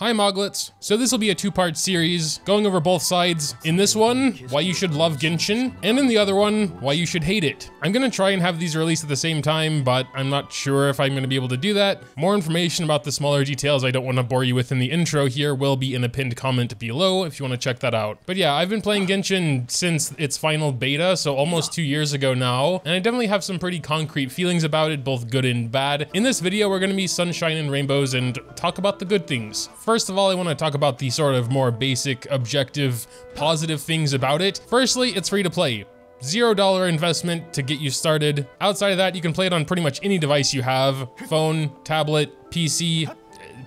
Hi Moglets. So this will be a two-part series, going over both sides. In this one, why you should love Genshin, and in the other one, why you should hate it. I'm gonna try and have these released at the same time, but I'm not sure if I'm gonna be able to do that. More information about the smaller details I don't wanna bore you with in the intro here will be in a pinned comment below if you wanna check that out. But yeah, I've been playing Genshin since its final beta, so almost two years ago now, and I definitely have some pretty concrete feelings about it, both good and bad. In this video, we're gonna be sunshine and rainbows and talk about the good things. First of all, I want to talk about the sort of more basic, objective, positive things about it. Firstly, it's free to play. Zero dollar investment to get you started. Outside of that, you can play it on pretty much any device you have, phone, tablet, PC,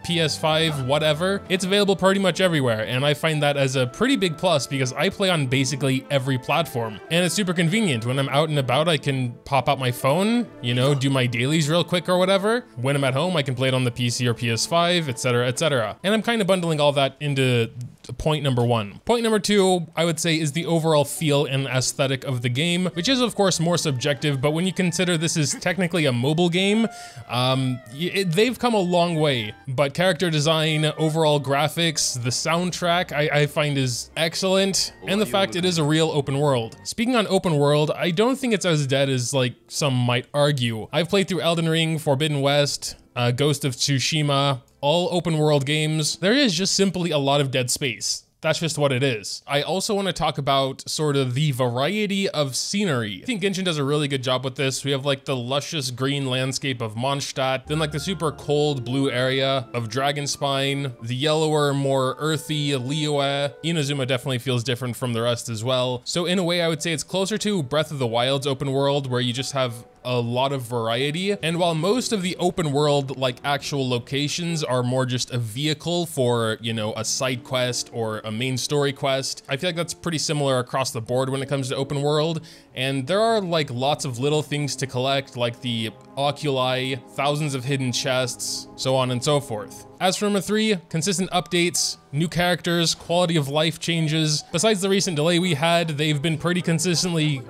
PS5, whatever, it's available pretty much everywhere. And I find that as a pretty big plus because I play on basically every platform. And it's super convenient. When I'm out and about, I can pop out my phone, you know, do my dailies real quick or whatever. When I'm at home, I can play it on the PC or PS5, etc., etc. And I'm kind of bundling all that into point number one. Point number two, I would say, is the overall feel and aesthetic of the game, which is of course more subjective, but when you consider this is technically a mobile game, um, it, they've come a long way, but character design, overall graphics, the soundtrack, I, I find is excellent, and the fact it is a real open world. Speaking on open world, I don't think it's as dead as like some might argue. I've played through Elden Ring, Forbidden West, uh, Ghost of Tsushima, all open world games, there is just simply a lot of dead space. That's just what it is. I also want to talk about sort of the variety of scenery. I think Genshin does a really good job with this. We have like the luscious green landscape of Mondstadt, then like the super cold blue area of Dragonspine, the yellower, more earthy Liyue. Inazuma definitely feels different from the rest as well. So in a way, I would say it's closer to Breath of the Wild's open world where you just have a lot of variety. And while most of the open world, like actual locations are more just a vehicle for, you know, a side quest or a main story quest, I feel like that's pretty similar across the board when it comes to open world. And there are like lots of little things to collect, like the oculi, thousands of hidden chests, so on and so forth. As for number three, consistent updates, new characters, quality of life changes. Besides the recent delay we had, they've been pretty consistently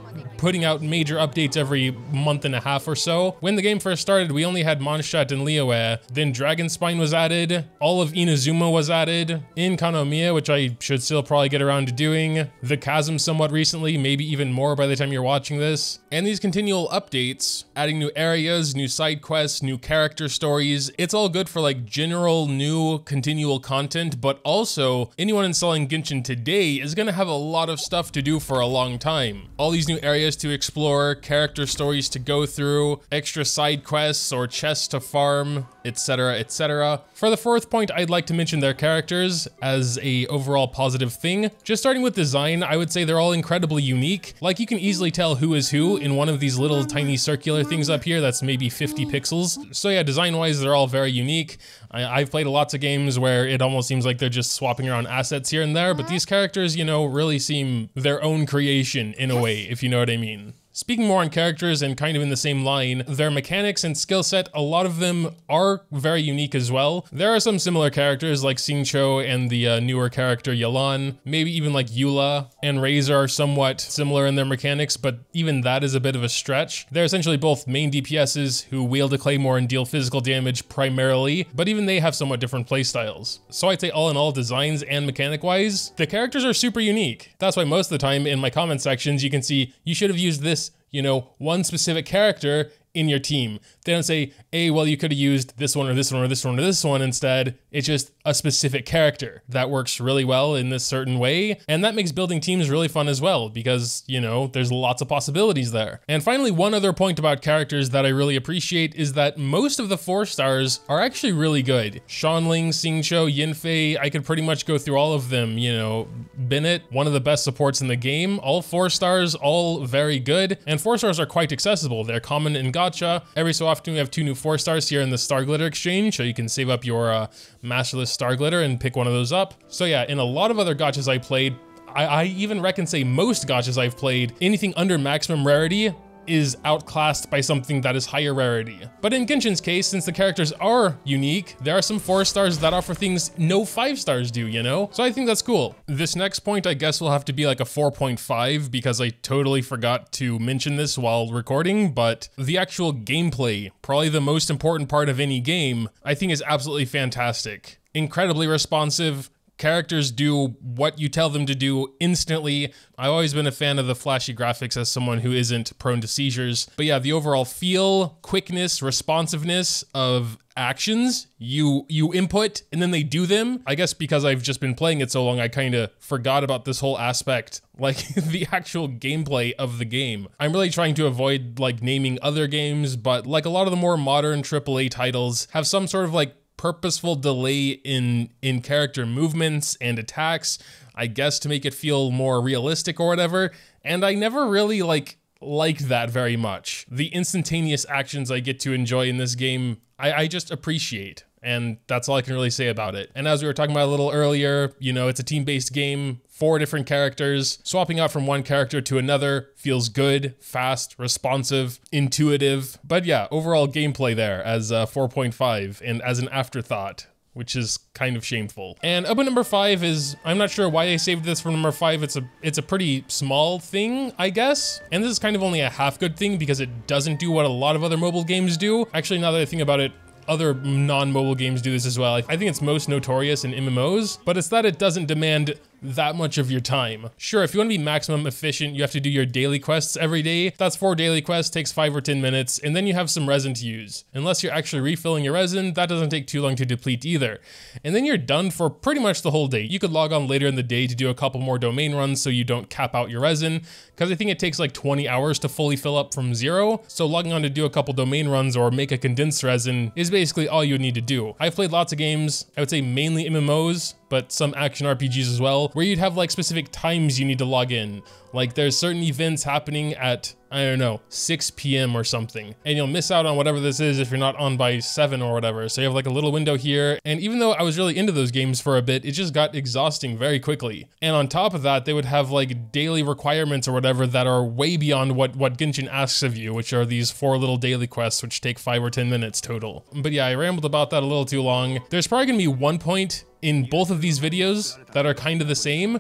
putting out major updates every month and a half or so. When the game first started, we only had Mondstadt and Liyue. Then Dragonspine was added, all of Inazuma was added, Enkanomiya, which I should still probably get around to doing, the Chasm somewhat recently, maybe even more by the time you're watching this. And these continual updates, adding new areas, new side quests, new character stories, it's all good for like general new continual content, but also anyone installing Genshin today is gonna have a lot of stuff to do for a long time. All these new areas areas to explore, character stories to go through, extra side quests or chests to farm, etc, etc. For the fourth point, I'd like to mention their characters as a overall positive thing. Just starting with design, I would say they're all incredibly unique. Like you can easily tell who is who in one of these little tiny circular things up here that's maybe 50 pixels. So yeah, design-wise, they're all very unique. I, have played lots of games where it almost seems like they're just swapping around assets here and there, but these characters, you know, really seem their own creation in a way, if you know what I mean mean, Speaking more on characters and kind of in the same line, their mechanics and skill set, a lot of them are very unique as well. There are some similar characters like Xingqiu and the uh, newer character Yelan, maybe even like Eula and Razor are somewhat similar in their mechanics, but even that is a bit of a stretch. They're essentially both main DPSs who wield a claymore and deal physical damage primarily, but even they have somewhat different playstyles. So I'd say all in all, designs and mechanic-wise, the characters are super unique. That's why most of the time in my comment sections, you can see you should have used this you know, one specific character in your team. They don't say, hey, well, you could have used this one or this one or this one or this one instead. It's just a specific character that works really well in this certain way. And that makes building teams really fun as well because, you know, there's lots of possibilities there. And finally, one other point about characters that I really appreciate is that most of the four stars are actually really good. Xiangling, Xingqiu, Yanfei, I could pretty much go through all of them, you know, Bennett, one of the best supports in the game, all four stars, all very good. And four stars are quite accessible. They're common in gacha. Every so often we have two new four stars here in the Star Glitter exchange, so you can save up your uh, Masterless Star Glitter and pick one of those up. So yeah, in a lot of other gachas I played, I, I even reckon say most gachas I've played, anything under maximum rarity is outclassed by something that is higher rarity. But in Genshin's case, since the characters are unique, there are some four stars that offer things no five stars do, you know? So I think that's cool. This next point, I guess will have to be like a 4.5 because I totally forgot to mention this while recording, but the actual gameplay, probably the most important part of any game, I think is absolutely fantastic. incredibly responsive, characters do what you tell them to do instantly. I've always been a fan of the flashy graphics as someone who isn't prone to seizures. But yeah, the overall feel, quickness, responsiveness of actions you you input and then they do them i guess because i've just been playing it so long i kind of forgot about this whole aspect like the actual gameplay of the game i'm really trying to avoid like naming other games but like a lot of the more modern aaa titles have some sort of like purposeful delay in in character movements and attacks, I guess to make it feel more realistic or whatever. And I never really like like that very much. The instantaneous actions I get to enjoy in this game, I, I just appreciate and that's all I can really say about it. And as we were talking about a little earlier, you know, it's a team-based game, four different characters. Swapping out from one character to another feels good, fast, responsive, intuitive. But yeah, overall gameplay there as uh, a 4.5 and as an afterthought which is kind of shameful. And up at number five is, I'm not sure why I saved this for number five. It's a, it's a pretty small thing, I guess. And this is kind of only a half good thing because it doesn't do what a lot of other mobile games do. Actually, now that I think about it, other non-mobile games do this as well. I think it's most notorious in MMOs, but it's that it doesn't demand that much of your time. Sure, if you want to be maximum efficient, you have to do your daily quests every day. That's four daily quests, takes five or 10 minutes, and then you have some resin to use. Unless you're actually refilling your resin, that doesn't take too long to deplete either. And then you're done for pretty much the whole day. You could log on later in the day to do a couple more domain runs so you don't cap out your resin, because I think it takes like 20 hours to fully fill up from zero. So logging on to do a couple domain runs or make a condensed resin is basically all you need to do. I've played lots of games, I would say mainly MMOs, but some action RPGs as well, where you'd have like specific times you need to log in. Like there's certain events happening at, I don't know, 6 p.m. or something, and you'll miss out on whatever this is if you're not on by 7 or whatever. So you have like a little window here, and even though I was really into those games for a bit, it just got exhausting very quickly. And on top of that, they would have like daily requirements or whatever that are way beyond what, what Genshin asks of you, which are these four little daily quests, which take 5 or 10 minutes total. But yeah, I rambled about that a little too long. There's probably gonna be one point in both of these videos that are kind of the same,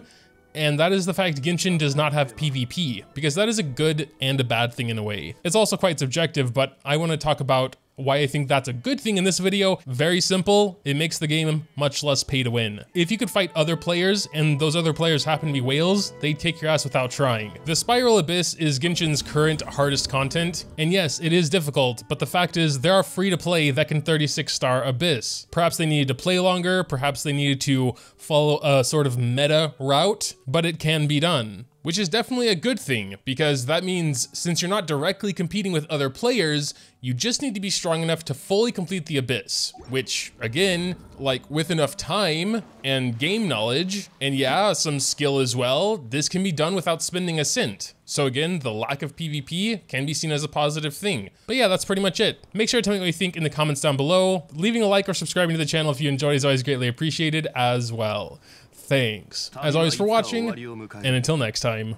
and that is the fact Genshin does not have PvP, because that is a good and a bad thing in a way. It's also quite subjective, but I want to talk about why I think that's a good thing in this video, very simple, it makes the game much less pay to win. If you could fight other players and those other players happen to be whales, they take your ass without trying. The Spiral Abyss is Genshin's current hardest content, and yes, it is difficult, but the fact is there are free to play that can 36 star Abyss. Perhaps they needed to play longer, perhaps they needed to follow a sort of meta route, but it can be done which is definitely a good thing because that means since you're not directly competing with other players, you just need to be strong enough to fully complete the Abyss, which again, like with enough time and game knowledge, and yeah, some skill as well, this can be done without spending a cent. So again, the lack of PvP can be seen as a positive thing. But yeah, that's pretty much it. Make sure to tell me what you think in the comments down below. Leaving a like or subscribing to the channel if you enjoyed is always greatly appreciated as well. Thanks, as always, for watching, and until next time.